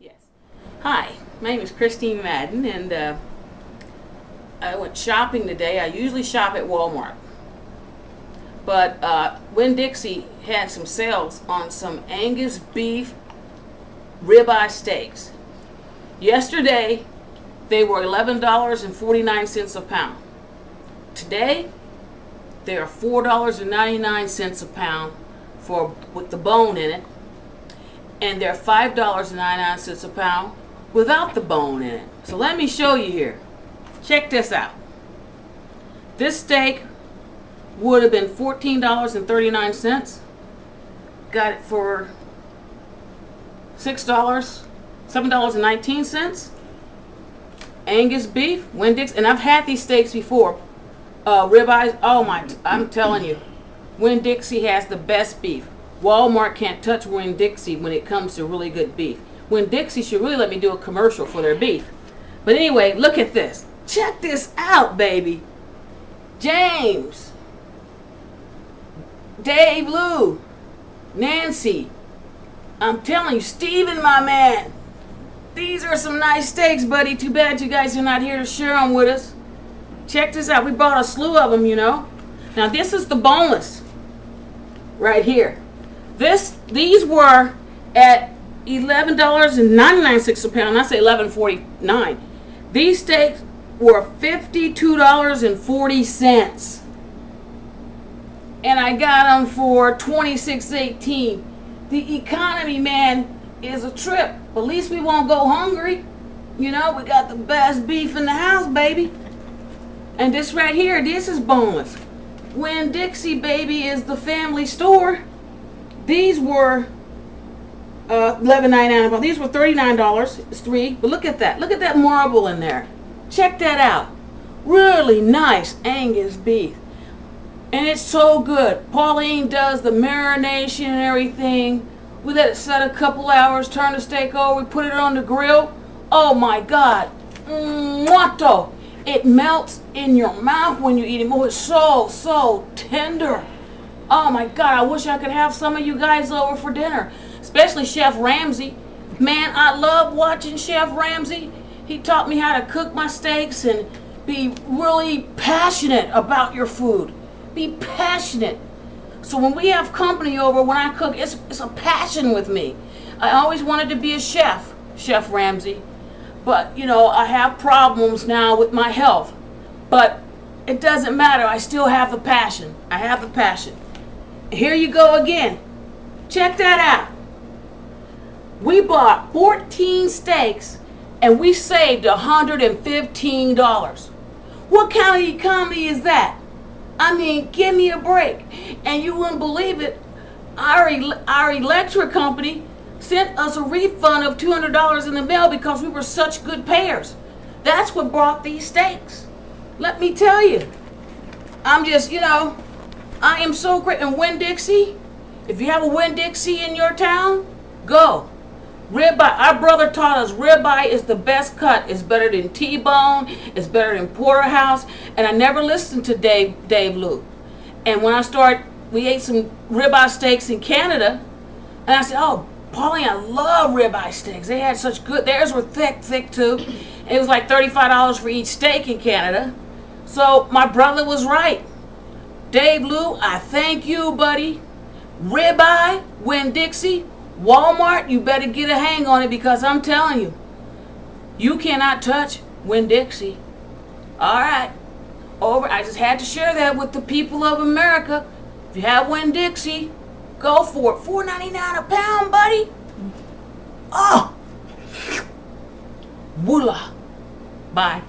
Yes. Hi, my name is Christine Madden, and uh, I went shopping today. I usually shop at Walmart. But uh, Winn-Dixie had some sales on some Angus beef ribeye steaks. Yesterday, they were $11.49 a pound. Today, they are $4.99 a pound for with the bone in it and they're $5.99 a pound without the bone in it. So let me show you here. Check this out. This steak would have been $14.39. Got it for $6, $7.19. Angus beef, Winn-Dix, and I've had these steaks before. Uh, ribeyes, oh my, I'm telling you, Winn-Dixie has the best beef. Walmart can't touch Winn-Dixie when it comes to really good beef. Winn-Dixie should really let me do a commercial for their beef. But anyway, look at this. Check this out, baby. James. Dave Lou. Nancy. I'm telling you, Steven, my man. These are some nice steaks, buddy. Too bad you guys are not here to share them with us. Check this out. We bought a slew of them, you know. Now, this is the boneless right here. This these were at eleven dollars and ninety nine cents a pound. I say eleven forty nine. These steaks were fifty two dollars and forty cents, and I got them for twenty six eighteen. The economy, man, is a trip. At least we won't go hungry. You know, we got the best beef in the house, baby. And this right here, this is boneless. Winn-Dixie baby, is the family store. These were uh, $11.99 These were $39. It's three. But look at that. Look at that marble in there. Check that out. Really nice Angus beef. And it's so good. Pauline does the marination and everything. We let it set a couple hours, turn the steak over, we put it on the grill. Oh my God. Mwah! It melts in your mouth when you eat it. Oh, it's so, so tender. Oh my God, I wish I could have some of you guys over for dinner, especially Chef Ramsay. Man, I love watching Chef Ramsay. He taught me how to cook my steaks and be really passionate about your food. Be passionate. So when we have company over, when I cook, it's, it's a passion with me. I always wanted to be a chef, Chef Ramsay. But, you know, I have problems now with my health. But it doesn't matter. I still have the passion. I have the passion. Here you go again. Check that out. We bought 14 steaks and we saved $115. What kind of economy is that? I mean, give me a break. And you wouldn't believe it. Our, our electric company sent us a refund of $200 in the mail because we were such good payers. That's what brought these steaks. Let me tell you. I'm just, you know, I am so great. And Winn-Dixie, if you have a Winn-Dixie in your town, go. Ribeye, our brother taught us ribeye is the best cut. It's better than T-bone. It's better than porterhouse. And I never listened to Dave, Dave Lou. And when I started, we ate some ribeye steaks in Canada. And I said, oh, Pauline, I love ribeye steaks. They had such good, theirs were thick, thick too. It was like $35 for each steak in Canada. So my brother was right. Dave Lou, I thank you, buddy. Ribeye, Winn-Dixie, Walmart, you better get a hang on it because I'm telling you, you cannot touch Winn-Dixie. All right. Over. I just had to share that with the people of America. If you have Winn-Dixie, go for it. $4.99 a pound, buddy. Oh. Woola. Bye.